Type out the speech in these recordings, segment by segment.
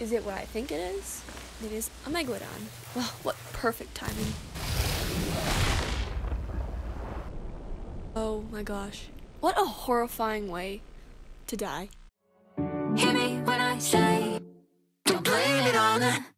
Is it what I think it is? It is a Megalodon. Well, what perfect timing. Oh my gosh. What a horrifying way to die. Hear me when I say, don't blame it on the.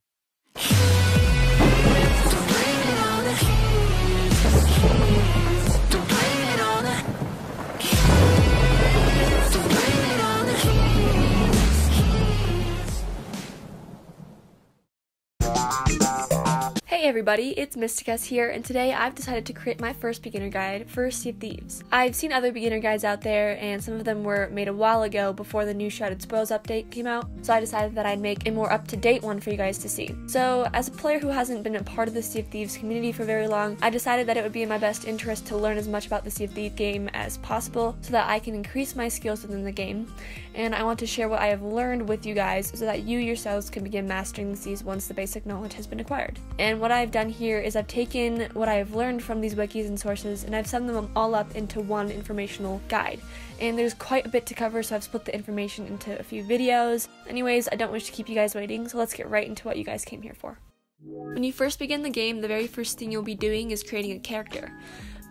Everybody, it's Mystiquess here, and today I've decided to create my first beginner guide for Sea of Thieves. I've seen other beginner guides out there, and some of them were made a while ago before the new Shrouded Spoils update came out, so I decided that I'd make a more up to date one for you guys to see. So, as a player who hasn't been a part of the Sea of Thieves community for very long, I decided that it would be in my best interest to learn as much about the Sea of Thieves game as possible so that I can increase my skills within the game, and I want to share what I have learned with you guys so that you yourselves can begin mastering the seas once the basic knowledge has been acquired. And what I've done here is I've taken what I have learned from these wikis and sources and I've summed them all up into one informational guide. And there's quite a bit to cover, so I've split the information into a few videos. Anyways, I don't wish to keep you guys waiting, so let's get right into what you guys came here for. When you first begin the game, the very first thing you'll be doing is creating a character.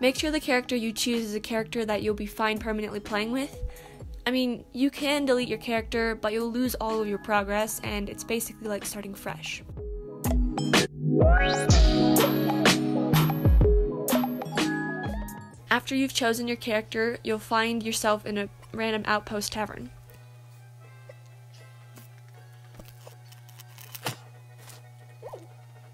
Make sure the character you choose is a character that you'll be fine permanently playing with. I mean, you can delete your character, but you'll lose all of your progress, and it's basically like starting fresh. After you've chosen your character, you'll find yourself in a random outpost tavern.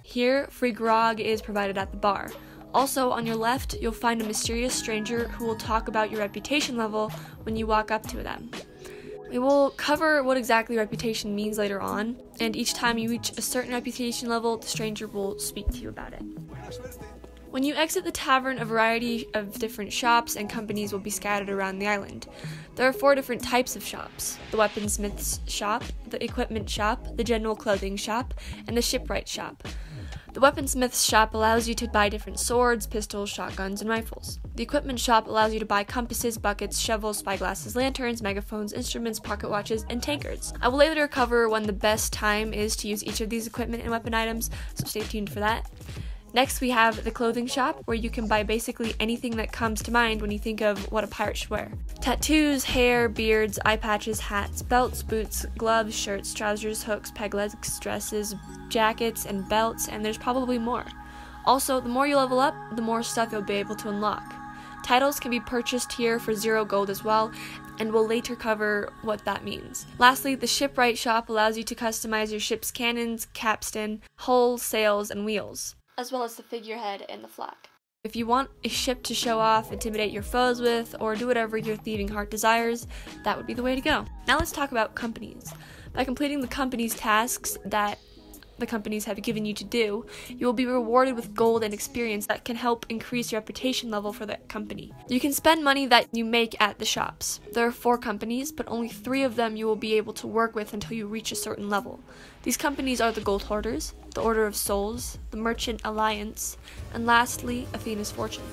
Here, free grog is provided at the bar. Also, on your left, you'll find a mysterious stranger who will talk about your reputation level when you walk up to them. We will cover what exactly reputation means later on, and each time you reach a certain reputation level, the stranger will speak to you about it. When you exit the tavern, a variety of different shops and companies will be scattered around the island. There are four different types of shops the weaponsmith's shop, the equipment shop, the general clothing shop, and the shipwright shop. The weaponsmith's shop allows you to buy different swords, pistols, shotguns, and rifles. The equipment shop allows you to buy compasses, buckets, shovels, spyglasses, lanterns, megaphones, instruments, pocket watches, and tankards. I will later cover when the best time is to use each of these equipment and weapon items, so stay tuned for that. Next, we have the clothing shop, where you can buy basically anything that comes to mind when you think of what a pirate should wear tattoos, hair, beards, eye patches, hats, belts, boots, gloves, shirts, trousers, hooks, peg legs, dresses, jackets, and belts, and there's probably more. Also, the more you level up, the more stuff you'll be able to unlock. Titles can be purchased here for zero gold as well, and we'll later cover what that means. Lastly, the shipwright shop allows you to customize your ship's cannons, capstan, hull, sails, and wheels as well as the figurehead and the flag. If you want a ship to show off, intimidate your foes with, or do whatever your thieving heart desires, that would be the way to go. Now let's talk about companies. By completing the company's tasks that the companies have given you to do, you will be rewarded with gold and experience that can help increase your reputation level for the company. You can spend money that you make at the shops. There are four companies, but only three of them you will be able to work with until you reach a certain level. These companies are the Gold Hoarders, the Order of Souls, the Merchant Alliance, and lastly, Athena's Fortune.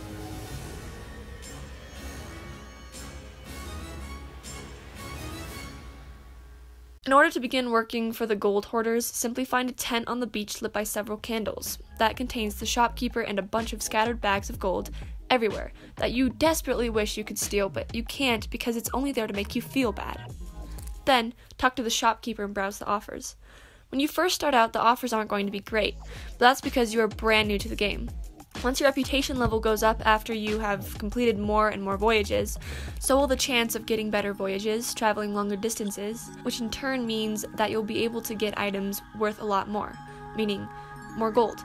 In order to begin working for the gold hoarders, simply find a tent on the beach lit by several candles. That contains the shopkeeper and a bunch of scattered bags of gold everywhere that you desperately wish you could steal, but you can't because it's only there to make you feel bad. Then, talk to the shopkeeper and browse the offers. When you first start out, the offers aren't going to be great, but that's because you are brand new to the game. Once your reputation level goes up after you have completed more and more voyages, so will the chance of getting better voyages, traveling longer distances, which in turn means that you'll be able to get items worth a lot more, meaning more gold.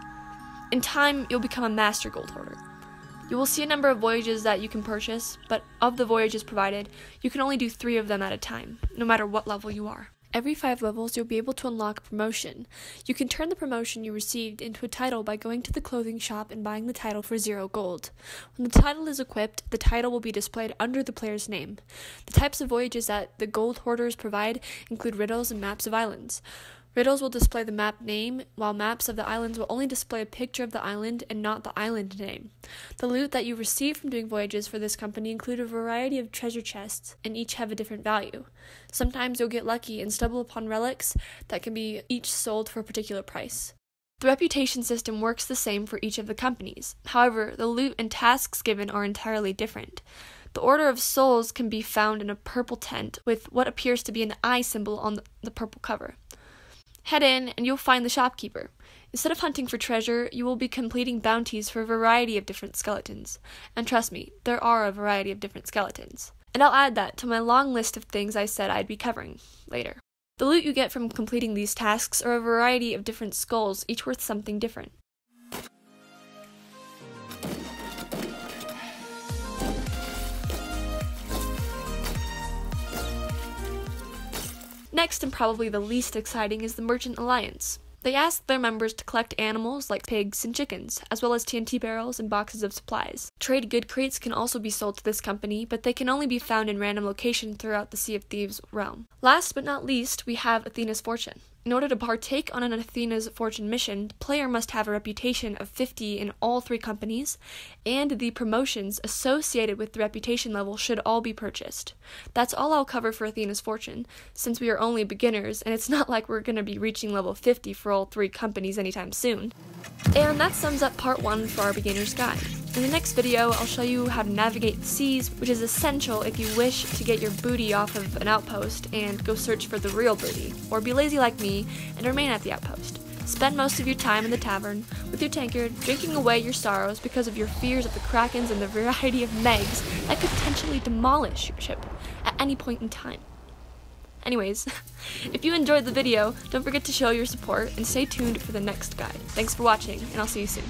In time, you'll become a master gold hoarder. You will see a number of voyages that you can purchase, but of the voyages provided, you can only do three of them at a time, no matter what level you are. Every five levels, you'll be able to unlock a promotion. You can turn the promotion you received into a title by going to the clothing shop and buying the title for zero gold. When the title is equipped, the title will be displayed under the player's name. The types of voyages that the gold hoarders provide include riddles and maps of islands. Riddles will display the map name, while maps of the islands will only display a picture of the island and not the island name. The loot that you receive from doing voyages for this company include a variety of treasure chests, and each have a different value. Sometimes you'll get lucky and stumble upon relics that can be each sold for a particular price. The reputation system works the same for each of the companies. However, the loot and tasks given are entirely different. The Order of Souls can be found in a purple tent with what appears to be an eye symbol on the purple cover. Head in and you'll find the shopkeeper. Instead of hunting for treasure, you will be completing bounties for a variety of different skeletons. And trust me, there are a variety of different skeletons. And I'll add that to my long list of things I said I'd be covering later. The loot you get from completing these tasks are a variety of different skulls, each worth something different. Next, and probably the least exciting, is the Merchant Alliance. They ask their members to collect animals like pigs and chickens, as well as TNT barrels and boxes of supplies. Trade good crates can also be sold to this company, but they can only be found in random locations throughout the Sea of Thieves realm. Last but not least, we have Athena's Fortune. In order to partake on an Athena's Fortune mission, the player must have a reputation of 50 in all three companies, and the promotions associated with the reputation level should all be purchased. That's all I'll cover for Athena's Fortune, since we are only beginners, and it's not like we're going to be reaching level 50 for all three companies anytime soon. And that sums up part 1 for our beginner's guide. In the next video, I'll show you how to navigate the seas, which is essential if you wish to get your booty off of an outpost and go search for the real booty, or be lazy like me and remain at the outpost. Spend most of your time in the tavern with your tankard, drinking away your sorrows because of your fears of the krakens and the variety of megs that could potentially demolish your ship at any point in time. Anyways, if you enjoyed the video, don't forget to show your support and stay tuned for the next guide. Thanks for watching, and I'll see you soon.